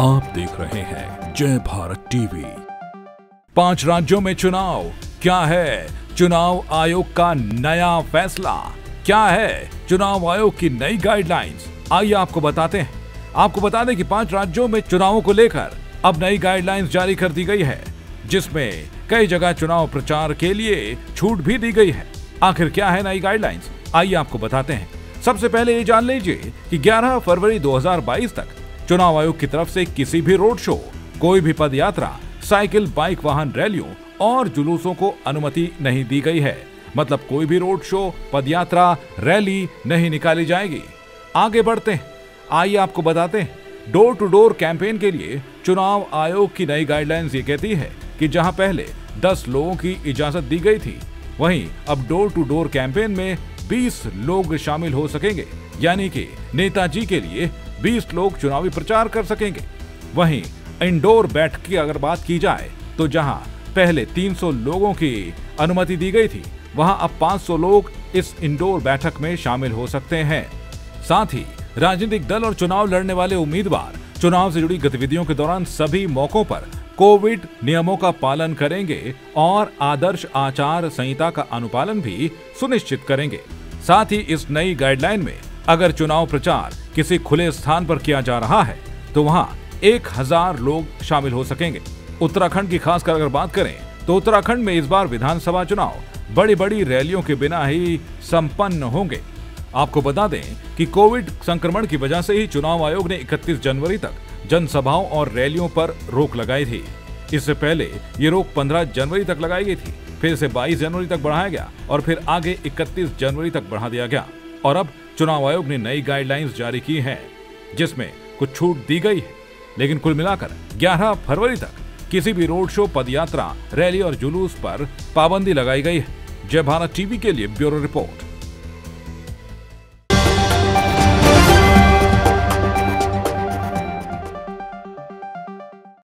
आप देख रहे हैं जय भारत टीवी। पाँच राज्यों में चुनाव, क्या है? चुनाव आयोग का नया फैसला, क्या है? चुनाव आयोग की नई गाइडलाइंस आइए आपको बताते हैं। आपको बता दें कि पाँच राज्यों में चुनावों को लेकर अब नई गाइडलाइंस जारी कर दी गई है, जिसमें कई जगह चुनाव प्रचार के लिए छूट भी दी गई है। आखिर क्या है नई गाइडलाइंस आइए आपको बताते हैं। सबसे पहले ये जान लीजिए कि 11 फरवरी 2022 तक चुनाव आयोग की तरफ़ से किसी भी रोड शो, कोई भी पद यात्रा साइकिल, बाइक, वाहन, रैलियों और जुलूसों को अनुमति नहीं दी गई है। मतलब कोई भी रोड शो, पदयात्रा, रैली नहीं निकाली जाएगी। आगे बढ़ते हैं। आइए आपको बताते हैं। डोर टू डोर कैंपेन के लिए चुनाव आयोग की नई गाइडलाइंस ये कहती है कि जहाँ पहले 10 लोगों की इजाज़त दी गई थी, वहीं अब डोर टू डोर कैंपेन में 20 लोग शामिल हो सकेंगे। यानी कि नेताजी के लिए 20 लोग चुनावी प्रचार कर सकेंगे। वहीं इंडोर बैठक की अगर बात की जाए तो जहाँ पहले 300 लोगों की अनुमति दी गई थी, वहाँ अब 500 लोग इस इंडोर बैठक में शामिल हो सकते हैं। साथ ही राजनीतिक दल और चुनाव लड़ने वाले उम्मीदवार चुनाव से जुड़ी गतिविधियों के दौरान सभी मौकों पर कोविड नियमों का पालन करेंगे और आदर्श आचार संहिता का अनुपालन भी सुनिश्चित करेंगे। साथ ही इस नई गाइडलाइन में अगर चुनाव प्रचार किसी खुले स्थान पर किया जा रहा है तो वहाँ एक हज़ार लोग शामिल हो सकेंगे। उत्तराखंड की खासकर अगर बात करें तो उत्तराखंड में इस बार विधानसभा चुनाव बड़ी बड़ी रैलियों के बिना ही संपन्न होंगे। आपको बता दें कि कोविड संक्रमण की वजह से ही चुनाव आयोग ने 31 जनवरी तक जनसभाओं और रैलियों पर रोक लगाई थी। इससे पहले ये रोक 15 जनवरी तक लगाई गई थी, फिर इसे 22 जनवरी तक बढ़ाया गया और फिर आगे 31 जनवरी तक बढ़ा दिया गया। और अब चुनाव आयोग ने नई गाइडलाइंस जारी की है, जिसमें कुछ छूट दी गई है, लेकिन कुल मिलाकर 11 फरवरी तक किसी भी रोड शो पदयात्रा, रैली और जुलूस पर पाबंदी लगाई गई है। जय भारत टीवी के लिए ब्यूरो रिपोर्ट।